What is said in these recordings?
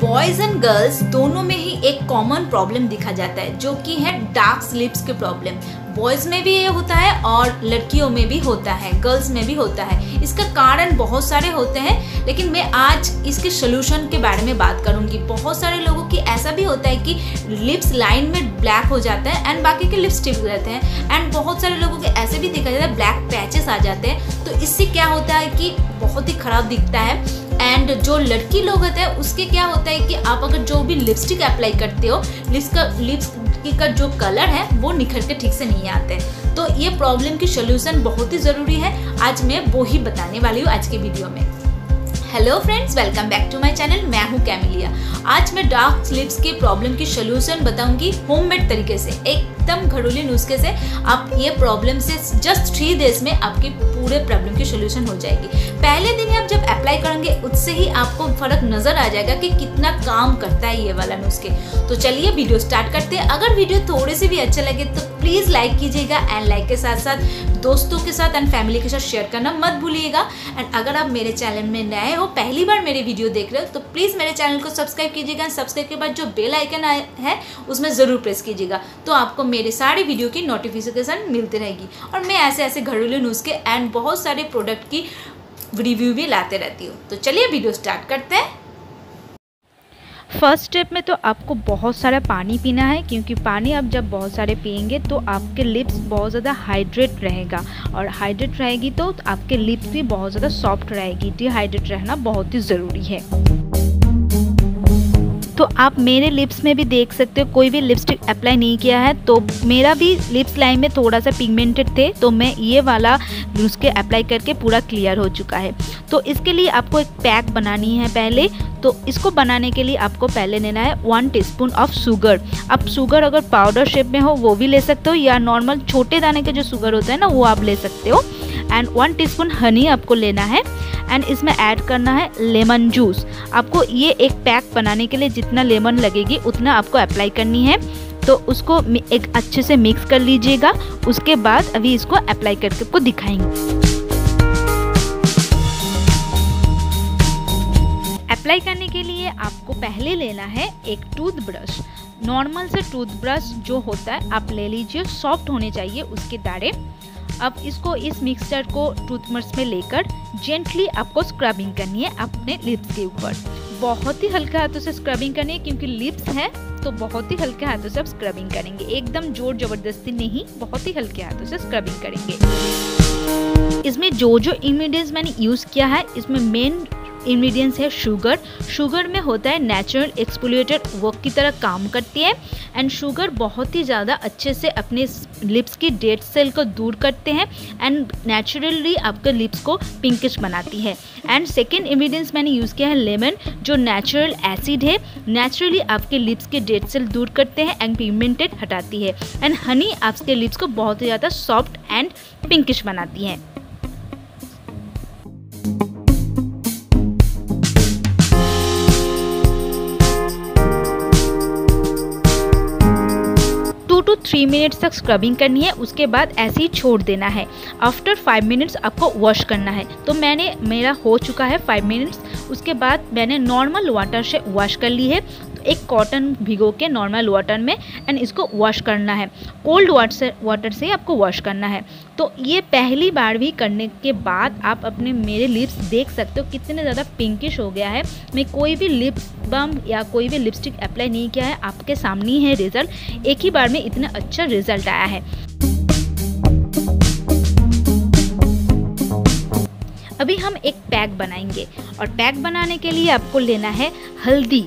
Boys and girls दोनों में ही एक कॉमन प्रॉब्लम दिखा जाता है, जो कि है डार्क लिप्स के प्रॉब्लम बॉयज़ में भी ये होता है और लड़कियों में भी होता है गर्ल्स में भी होता है. इसका कारण बहुत सारे होते हैं, लेकिन मैं आज इसके सोल्यूशन के बारे में बात करूँगी. बहुत सारे लोगों की ऐसा भी होता है कि लिप्स लाइन में ब्लैक हो जाता है एंड बाकी के लिप्स टिप रहते हैं. एंड बहुत सारे लोगों के ऐसे भी देखा जाता है ब्लैक पैचेस आ जाते हैं. तो इससे क्या होता है कि बहुत ही खराब दिखता है. एंड जो लड़की लोग होते हैं, उसके क्या होता है कि आप अगर जो भी लिपस्टिक अप्लाई करते हो लिप्स का लिप्स का जो कलर है, वो निखर के ठीक से नहीं आते। तो ये प्रॉब्लम की सोल्यूशन बहुत ही ज़रूरी है। आज मैं वो ही बताने वाली हूँ आज के वीडियो में। Hello friends welcome back to my channel मैं हूँ कैमिलिया आज मैं डार्क लिप्स की प्रॉब्लम की सोल्यूशन बताऊँगी होममेड तरीके से। एकदम घरेलू नुस्खे से आप ये प्रॉब्लम से जस्ट थ्री डेज़ में आपकी पूरे प्रॉब्लम की सोल्यूशन हो जाएगी। पहले दिन आप जब अप्लाई करेंगे, उससे ही आपको फ़र्क नज़र आ जाएगा कि कितना काम करता है ये वाला नुस्खे। तो चलिए वीडियो स्टार्ट करते हैं। अगर वीडियो थोड़े से भी अच्छा लगे तो प्लीज़ लाइक कीजिएगा एंड लाइक के साथ साथ दोस्तों के साथ एंड फैमिली के साथ शेयर करना मत भूलिएगा। एंड अगर आप मेरे चैनल में नए हो, पहली बार मेरे वीडियो देख रहे हो तो प्लीज़ मेरे चैनल को सब्सक्राइब कीजिएगा। सब्सक्राइब के बाद जो बेल आइकन है, उसमें ज़रूर प्रेस कीजिएगा। तो आपको मेरे सारे वीडियो की नोटिफिकेशन मिलती रहेगी। और मैं ऐसे ऐसे घरेलू नुस्खे एंड बहुत सारे प्रोडक्ट की रिव्यू भी लाते रहती हूँ। तो चलिए वीडियो स्टार्ट करते हैं। फ़र्स्ट स्टेप में तो आपको बहुत सारा पानी पीना है, क्योंकि पानी आप जब बहुत सारे पियेंगे तो आपके लिप्स बहुत ज़्यादा हाइड्रेट रहेगा। और हाइड्रेट रहेगी तो आपके लिप्स भी बहुत ज़्यादा सॉफ्ट रहेगी। डिहाइड्रेट रहना बहुत ही ज़रूरी है। तो आप मेरे लिप्स में भी देख सकते हो, कोई भी लिपस्टिक अप्लाई नहीं किया है। तो मेरा भी लिप्स लाइन में थोड़ा सा पिगमेंटेड थे तो मैं ये वाला नुस्खे अप्लाई करके पूरा क्लियर हो चुका है। तो इसके लिए आपको एक पैक बनानी है पहले। तो इसको बनाने के लिए आपको पहले लेना है वन टीस्पून ऑफ़ शुगर अब शुगर अगर पाउडर शेप में हो, वो भी ले सकते हो, या नॉर्मल छोटे दाने के जो शुगर होता है ना, वो आप ले सकते हो। एंड वन टीस्पून हनी आपको लेना है एंड इसमें ऐड करना है लेमन जूस। आपको ये एक पैक बनाने के लिए जितना लेमन लगेगी उतना आपको अप्लाई करनी है। तो उसको एक अच्छे से मिक्स कर लीजिएगा। उसके बाद अभी इसको अप्लाई करके आपको दिखाएँगे। अप्लाई करने के लिए आपको पहले लेना है एक टूथ ब्रश नॉर्मल से टूथ ब्रश जो होता है, आप ले लीजिए। सॉफ्ट होने चाहिए उसके दाड़े अब इसको इस मिक्सचर को टूथब्रश में लेकर जेंटली आपको स्क्रबिंग करनी है अपने लिप्स के ऊपर। बहुत ही हल्के हाथों से स्क्रबिंग करनी है क्योंकि लिप्स है तो बहुत ही हल्के हाथों से आप स्क्रबिंग करेंगे। एकदम ज़ोर ज़बरदस्ती नहीं, बहुत ही हल्के हाथों से स्क्रबिंग करेंगे। इसमें जो जो इंग्रेडिएंट्स मैंने यूज़ किया है, इसमें मेन इंग्रेडिएंट्स है शुगर शुगर में होता है नेचुरल एक्सपोलिएटर वर्क की तरह काम करती है एंड शुगर बहुत ही ज़्यादा अच्छे से अपने लिप्स की डेड सेल को दूर करते हैं एंड नेचुरली आपके लिप्स को पिंकिश बनाती है. एंड सेकेंड इंग्रेडिएंट्स मैंने यूज़ किया है लेमन जो नेचुरल एसिड है. नेचुरली आपके लिप्स के डेड सेल दूर करते हैं एंड पिगमेंटेड हटाती है. एंड हनी आपके लिप्स को बहुत ही ज़्यादा सॉफ्ट एंड पिंकिश बनाती है. थ्री मिनट्स तक स्क्रबिंग करनी है, उसके बाद ऐसे ही छोड़ देना है। आफ्टर फाइव मिनट्स आपको वॉश करना है। तो मैंने, मेरा हो चुका है फाइव मिनट्स उसके बाद मैंने नॉर्मल वाटर से वॉश कर ली है। एक कॉटन भिगो के नॉर्मल वाटर में एंड इसको वॉश करना है। कोल्ड वाटर वाटर से आपको वॉश करना है। तो ये पहली बार भी करने के बाद आप अपने मेरे लिप्स देख सकते हो कितने ज़्यादा पिंकिश हो गया है। मैं कोई भी लिप बम या कोई भी लिपस्टिक अप्लाई नहीं किया है। आपके सामने ही है रिज़ल्ट एक ही बार में इतना अच्छा रिज़ल्ट आया है। अभी हम एक पैक बनाएँगे और पैक बनाने के लिए आपको लेना है हल्दी।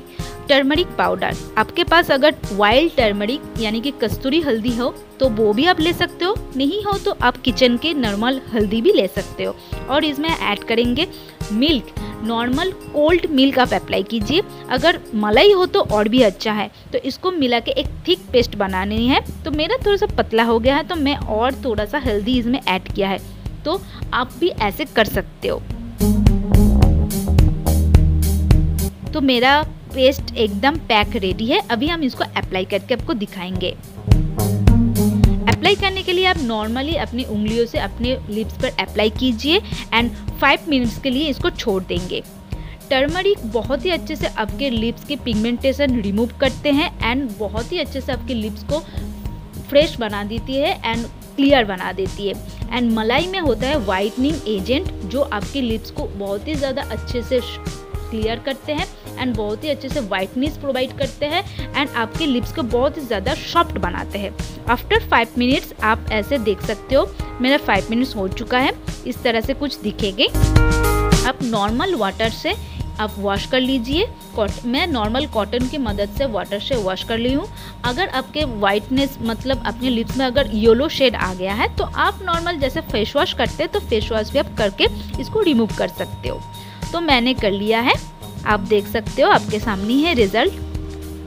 टर्मरिक पाउडर आपके पास अगर वाइल्ड टर्मरिक यानी कि कस्तूरी हल्दी हो तो वो भी आप ले सकते हो। नहीं हो तो आप किचन के नॉर्मल हल्दी भी ले सकते हो। और इसमें ऐड करेंगे मिल्क नॉर्मल कोल्ड मिल्क आप अप्लाई कीजिए। अगर मलाई हो तो और भी अच्छा है। तो इसको मिला के एक थिक पेस्ट बनानी है। तो मेरा थोड़ा सा पतला हो गया है तो मैं और थोड़ा सा हल्दी इसमें ऐड किया है। तो आप भी ऐसे कर सकते हो। तो मेरा पेस्ट एकदम पैक रेडी है। अभी हम इसको अप्लाई करके आपको दिखाएँगे। अप्लाई करने के लिए आप नॉर्मली अपनी उंगलियों से अपने लिप्स पर अप्लाई कीजिए एंड फाइव मिनट्स के लिए इसको छोड़ देंगे। टर्मरिक बहुत ही अच्छे से आपके लिप्स की पिगमेंटेशन रिमूव करते हैं एंड बहुत ही अच्छे से आपके लिप्स को फ्रेश बना देती है एंड क्लियर बना देती है। एंड मलाई में होता है वाइटनिंग एजेंट जो आपके लिप्स को बहुत ही ज़्यादा अच्छे से क्लियर करते हैं एंड बहुत ही अच्छे से वाइटनेस प्रोवाइड करते हैं एंड आपके लिप्स को बहुत ही ज़्यादा सॉफ्ट बनाते हैं। आफ्टर फाइव मिनट्स आप ऐसे देख सकते हो, मेरा फाइव मिनट्स हो चुका है। इस तरह से कुछ दिखेंगे। आप नॉर्मल वाटर से आप वॉश कर लीजिए। मैं नॉर्मल कॉटन की मदद से वाटर से वॉश कर ली हूँ। अगर आपके वाइटनेस मतलब अपने लिप्स में अगर येलो शेड आ गया है तो आप नॉर्मल जैसे फेस वॉश करते हैं तो फेस वॉश भी आप करके इसको रिमूव कर सकते हो। तो मैंने कर लिया है। आप देख सकते हो, आपके सामने है रिज़ल्ट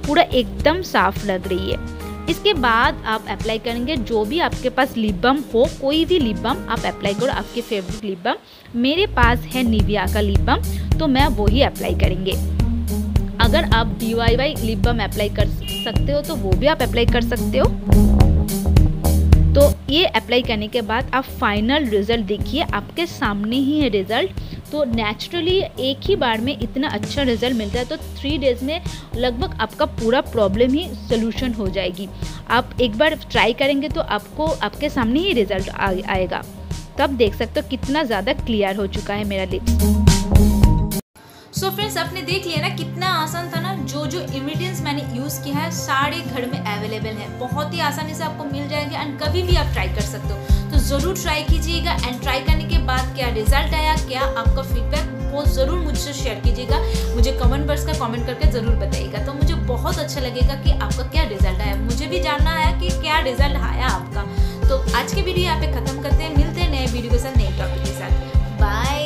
पूरा एकदम साफ़ लग रही है। इसके बाद आप अप्लाई करेंगे जो भी आपके पास लिप बम हो, कोई भी लिप बम आप अप्लाई करो, आपके फेवरेट लिप बम मेरे पास है निविया का लिप बम तो मैं वो ही अप्लाई करेंगे। अगर आप D Y Y lip balm apply कर सकते हो तो वो भी आप अप्लाई कर सकते हो। तो ये अप्लाई करने के बाद आप फाइनल रिज़ल्ट देखिए, आपके सामने ही है रिज़ल्ट तो नेचुरली एक ही बार में इतना अच्छा रिज़ल्ट मिलता है तो थ्री डेज़ में लगभग आपका पूरा प्रॉब्लम ही सोल्यूशन हो जाएगी। आप एक बार ट्राई करेंगे तो आपको, आपके सामने ही रिज़ल्ट आएगा। तब देख सकते हो कितना ज़्यादा क्लियर हो चुका है मेरा लिप्स सो फ्रेंड्स आपने देख लिया ना कितना आसान था ना जो जो इंग्रेडिएंट्स मैंने यूज़ किया है, सारे घर में अवेलेबल है। बहुत ही आसानी से आपको मिल जाएँगे एंड कभी भी आप ट्राई कर सकते हो। तो ज़रूर ट्राई कीजिएगा एंड ट्राई करने के बाद क्या रिज़ल्ट आया, क्या आपका फीडबैक वो ज़रूर मुझसे शेयर कीजिएगा। मुझे कमेंट बॉक्स का कमेंट करके ज़रूर बताइएगा। तो मुझे बहुत अच्छा लगेगा कि आपका क्या रिज़ल्ट आया। मुझे भी जानना है कि क्या रिज़ल्ट आया आपका। तो आज के वीडियो यहाँ पे ख़त्म करते हैं। मिलते हैं नए वीडियो के साथ, नए टॉपिक के साथ। बाय